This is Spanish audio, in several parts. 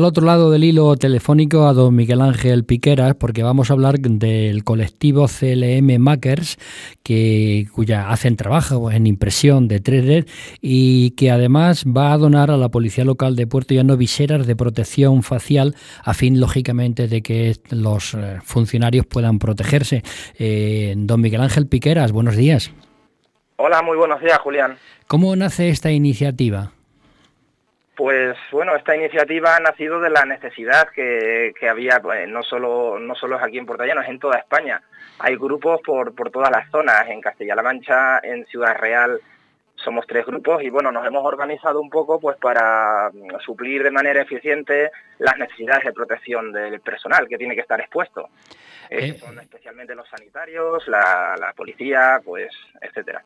al otro lado del hilo telefónico a don Miguel Ángel Piqueras porque vamos a hablar del colectivo CLM Makers que cuya hacen trabajo en impresión de 3D y que además va a donar a la policía local de Puerto Llano viseras de protección facial a fin lógicamente de que los eh, funcionarios puedan protegerse. Eh, don Miguel Ángel Piqueras, buenos días. Hola, muy buenos días, Julián. ¿Cómo nace esta iniciativa? Pues bueno, esta iniciativa ha nacido de la necesidad que, había, pues, no solo no solo aquí en Llano, es en toda España. Hay grupos por, por todas las zonas, en Castilla-La Mancha, en Ciudad Real, somos tres grupos y bueno, nos hemos organizado un poco pues para suplir de manera eficiente las necesidades de protección del personal que tiene que estar expuesto. Eh, son especialmente los sanitarios, la, policía, pues, etcétera.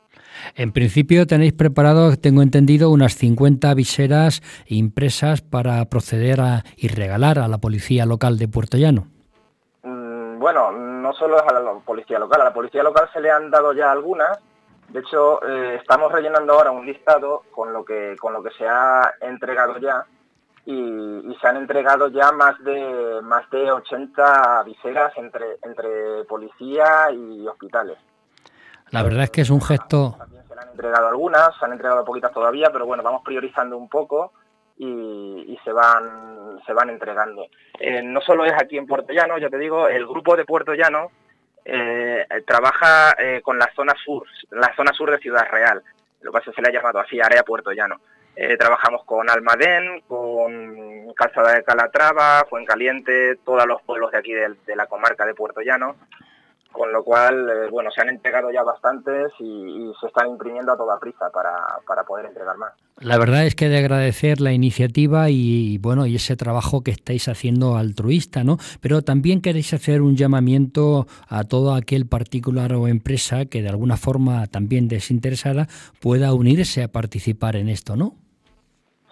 En principio tenéis preparado, tengo entendido, unas 50 viseras impresas para proceder a, y regalar a la policía local de Puerto Llano. Mm, bueno, no solo a la policía local, a la policía local se le han dado ya algunas. De hecho, eh, estamos rellenando ahora un listado con lo que con lo que se ha entregado ya y, se han entregado ya más de más de 80 viseras entre entre policía y hospitales. La verdad es que es un gesto. También se han entregado algunas, se han entregado poquitas todavía, pero bueno, vamos priorizando un poco y, se van se van entregando. Eh, no solo es aquí en Puerto Llano, ya te digo, el grupo de Puerto Llano eh, trabaja eh, con la zona sur, la zona sur de Ciudad Real. Lo que se le ha llamado así, área Puerto Llano. Eh, trabajamos con Almadén, con Calzada de Calatrava, Fuencaliente, todos los pueblos de aquí de, la comarca de Puerto Llano, con lo cual, eh, bueno, se han entregado ya bastantes y, se están imprimiendo a toda prisa para, poder entregar más. La verdad es que de agradecer la iniciativa y, bueno, y ese trabajo que estáis haciendo altruista, ¿no? Pero también queréis hacer un llamamiento a todo aquel particular o empresa que de alguna forma también desinteresada pueda unirse a participar en esto, ¿no?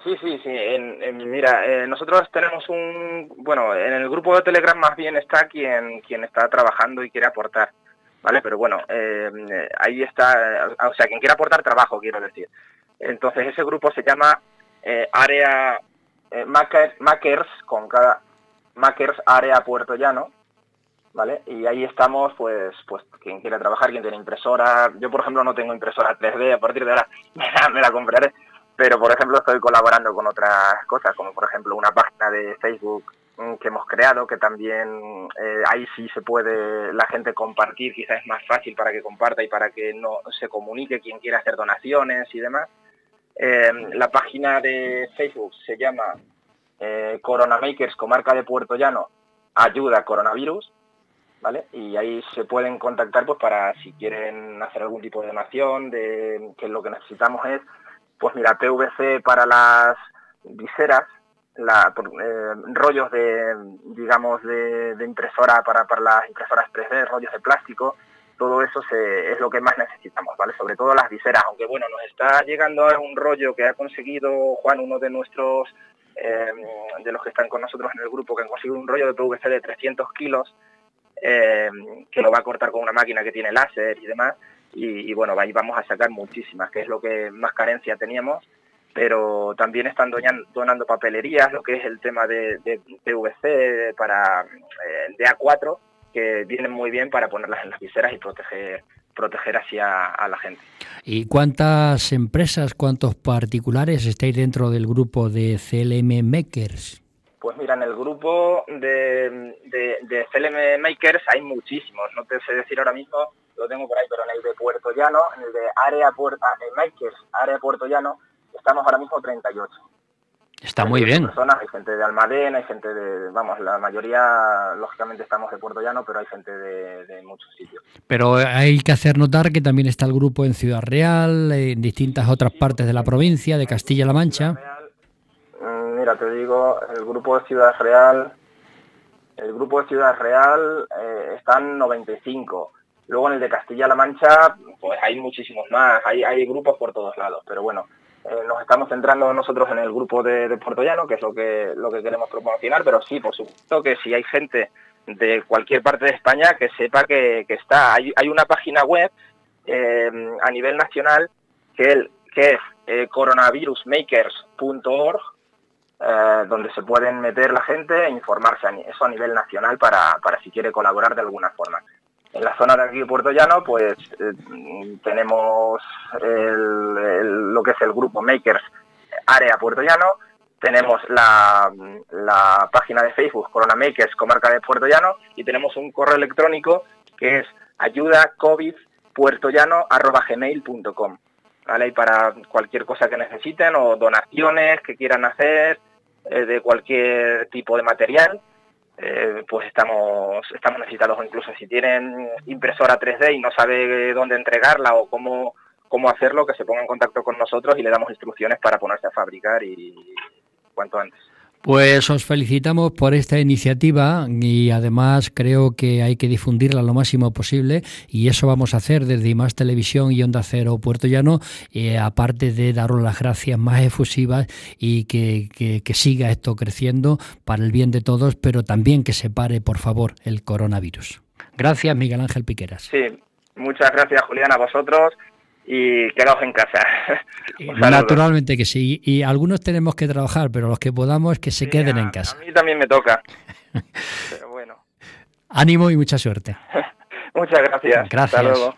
Sí, sí, sí. En, mira, eh, nosotros tenemos un, bueno, en el grupo de Telegram más bien está quien, quien está trabajando y quiere aportar, ¿vale? Pero bueno, eh, ahí está, o sea, quien quiere aportar trabajo, quiero decir. Entonces ese grupo se llama eh, Área Makers, con cada Makers Área Puerto Llano, ¿vale? Y ahí estamos, pues, pues quien quiere trabajar, quien tiene impresora. Yo, por ejemplo, no tengo impresora 3D, a partir de ahora me la compraré pero por ejemplo estoy colaborando con otras cosas, como por ejemplo una página de Facebook mm, que hemos creado, que también eh, ahí sí se puede la gente compartir, quizás es más fácil para que comparta y para que no se comunique quien quiera hacer donaciones y demás. Em, la página de Facebook se llama eh, Coronamakers Comarca de Puerto Llano Ayuda Coronavirus, ¿vale? Y ahí se pueden contactar pues para si quieren hacer algún tipo de donación, de que lo que necesitamos es pues mira, PVC para las viseras, la, eh, rollos de, digamos, de, impresora para, las impresoras 3D, rollos de plástico, todo eso es lo que más necesitamos, ¿vale? Sobre todo las viseras, aunque bueno, nos está llegando ahora un rollo que ha conseguido Juan, uno de nuestros, eh, de los que están con nosotros en el grupo, que han conseguido un rollo de PVC de 300 kilos, eh, que lo va a cortar con una máquina que tiene láser y demás, y, bueno, ahí vamos a sacar muchísimas, que es lo que más carencia teníamos, pero también están donando papelerías, lo que es el tema de, PVC para eh, de A4, que vienen muy bien para ponerlas en las viseras y proteger proteger hacia a la gente. ¿Y cuántas empresas, cuántos particulares estáis dentro del grupo de CLM Makers? Pues mira, en el grupo de, de CLM Makers hay muchísimos, no te sé decir ahora mismo lo tengo por ahí, pero en el de Puerto Llano, en el de área Puerto, en Makers, área Puerto Llano, estamos ahora mismo 38. Está muy bien. hay gente de Almadén, hay gente de, vamos, la mayoría, lógicamente estamos de PuertoLlano, pero hay gente de, muchos sitios. Pero hay que hacer notar que también está el grupo en Ciudad Real, en distintas otras partes de la provincia, de Castilla-La Mancha. Mm, mira, te digo, el grupo de Ciudad Real, el grupo de Ciudad Real eh, están 95 Luego en el de Castilla-La Mancha, pues hay muchísimos más, hay, grupos por todos lados, pero bueno, eh, nos estamos centrando nosotros en el grupo de, de Puerto Llano, que es lo que, lo que queremos promocionar, pero sí, por supuesto que si hay gente de cualquier parte de España que sepa que, está. Hay, hay, una página web eh, a nivel nacional que, es eh, coronavirusmakers.org, donde se pueden meter la gente e informarse, eso a nivel nacional para, para si quiere colaborar de alguna forma. En la zona de aquí de Puerto Llano, pues eh, tenemos lo que es el grupo Makers Área Puerto Llano, tenemos la, página de Facebook Corona Makers Comarca de Puerto Llano y tenemos un correo electrónico que es ayuda covid gmail.com ¿vale? Y para cualquier cosa que necesiten o donaciones que quieran hacer eh, de cualquier tipo de material, eh, pues estamos, estamos necesitados. incluso si tienen impresora 3D y no sabe dónde entregarla o cómo, cómo hacerlo, que se ponga en contacto con nosotros y le damos instrucciones para ponerse a fabricar y cuanto antes. Pues os felicitamos por esta iniciativa y además creo que hay que difundirla lo máximo posible y eso vamos a hacer desde Más Televisión y Onda Cero Puerto Llano, eh, aparte de daros las gracias más efusivas y que, que, siga esto creciendo para el bien de todos, pero también que se pare, por favor, el coronavirus. Gracias, Miguel Ángel Piqueras. Sí, muchas gracias, Julián, a vosotros y quedaos en casa. Naturalmente que sí. Y algunos tenemos que trabajar, pero los que podamos que se queden en casa. A mí también me toca. pero bueno. Ánimo y mucha suerte. Muchas gracias. Gracias.